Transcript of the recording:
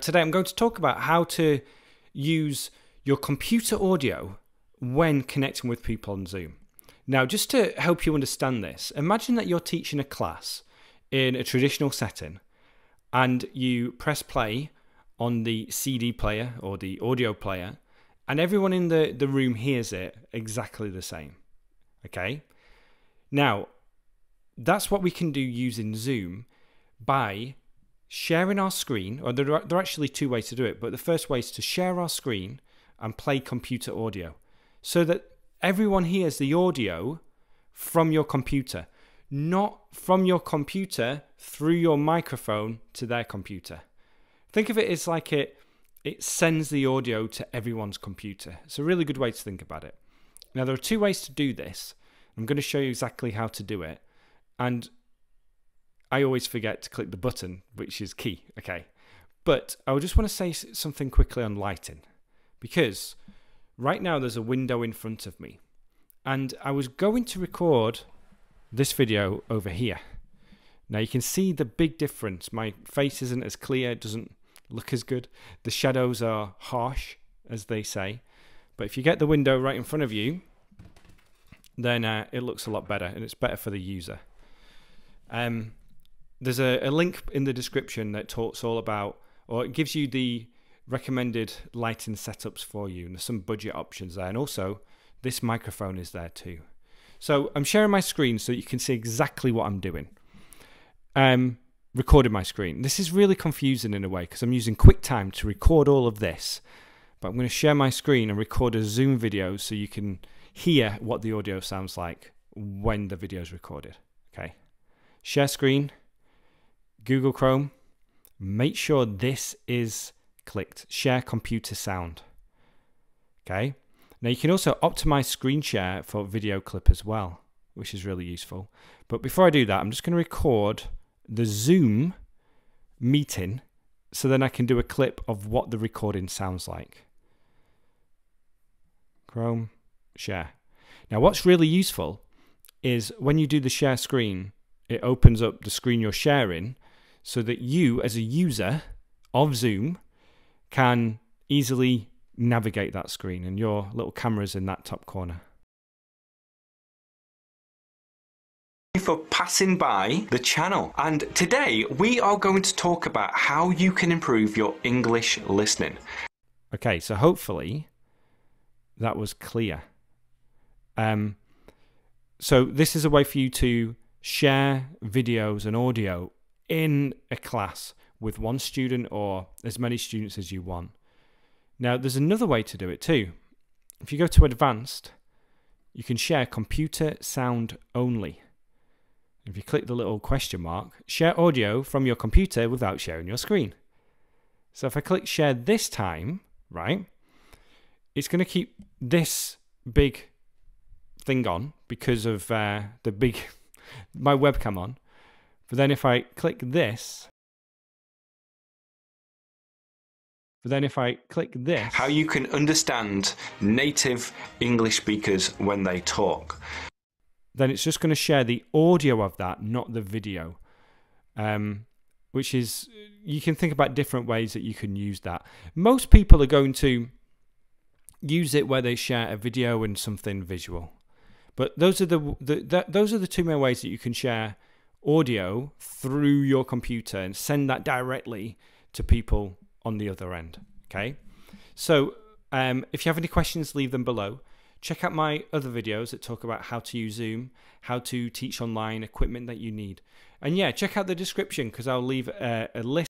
Today I'm going to talk about how to use your computer audio when connecting with people on Zoom. Now, just to help you understand this, imagine that you're teaching a class in a traditional setting and you press play on the CD player or the audio player, and everyone in the, the room hears it exactly the same. Okay? Now, that's what we can do using Zoom by sharing our screen, or there are, there are actually two ways to do it, but the first way is to share our screen and play computer audio so that everyone hears the audio from your computer, not from your computer through your microphone to their computer. Think of it as like it it sends the audio to everyone's computer. It's a really good way to think about it. Now there are two ways to do this. I'm going to show you exactly how to do it. And I always forget to click the button, which is key, okay? But I just want to say something quickly on lighting because right now there's a window in front of me and I was going to record this video over here. Now you can see the big difference. My face isn't as clear, it doesn't look as good. The shadows are harsh, as they say. But if you get the window right in front of you, then uh, it looks a lot better and it's better for the user. Um, there's a, a link in the description that talks all about, or it gives you the recommended lighting setups for you, and there's some budget options there. And also, this microphone is there too. So I'm sharing my screen so you can see exactly what I'm doing. Um, recording my screen. This is really confusing in a way because I'm using QuickTime to record all of this. But I'm going to share my screen and record a Zoom video so you can hear what the audio sounds like when the video is recorded. Okay. Share screen. Google Chrome, make sure this is clicked. Share computer sound. Okay. Now you can also optimize screen share for video clip as well, which is really useful. But before I do that, I'm just going to record the Zoom meeting so then I can do a clip of what the recording sounds like. Chrome, share. Now what's really useful is when you do the share screen, it opens up the screen you're sharing so that you, as a user of Zoom, can easily navigate that screen and your little camera's in that top corner. for passing by the channel and today we are going to talk about how you can improve your English listening. Okay, so hopefully that was clear. Um, so this is a way for you to share videos and audio in a class with one student or as many students as you want. Now, there's another way to do it too. If you go to advanced, you can share computer sound only. If you click the little question mark, share audio from your computer without sharing your screen. So if I click share this time, right, it's going to keep this big thing on because of uh, the big my webcam on. But then if I click this, but then if I click this. How you can understand native English speakers when they talk. Then it's just going to share the audio of that, not the video. Um, which is, you can think about different ways that you can use that. Most people are going to use it where they share a video and something visual. But those are the, the, the those are the two main ways that you can share audio through your computer and send that directly to people on the other end. Okay. So um, if you have any questions, leave them below. Check out my other videos that talk about how to use Zoom, how to teach online, equipment that you need. And yeah, check out the description because I'll leave a, a list